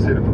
consider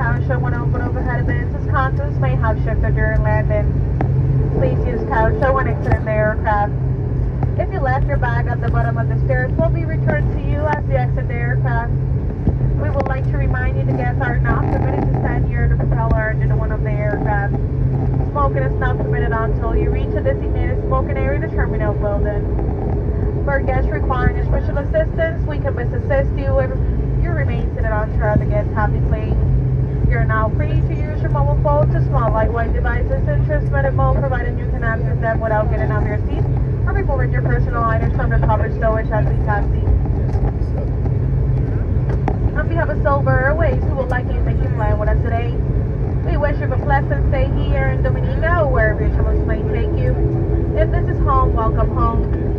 When open overhead as contents may have shifted during landing. Please use caution when exiting the aircraft. If you left your bag at the bottom of the stairs, will be returned to you as you exit the aircraft. We would like to remind you the guests are not permitted to stand near the propeller engine one of the aircraft. Smoking is not permitted until you reach a designated smoking area in the terminal building. For guests requiring special assistance, we can assist you if you remain seated on the guest happy plane. You're now free to use your mobile phone to small lightweight devices in transmitted mode, provided you can access them without getting out of your seat or removing your personal items from the covered storage as we taxi. On behalf of Silver Airways, we would like to thank you for with us today. We wish you a pleasant stay here in Dominica or wherever your travels may take you. If this is home, welcome home.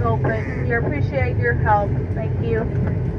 Open. We appreciate your help. Thank you.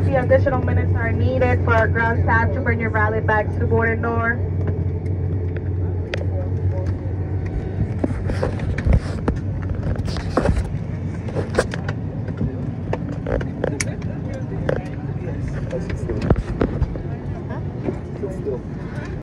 A few additional minutes are needed for our ground staff to bring your valet bags to the boarding door.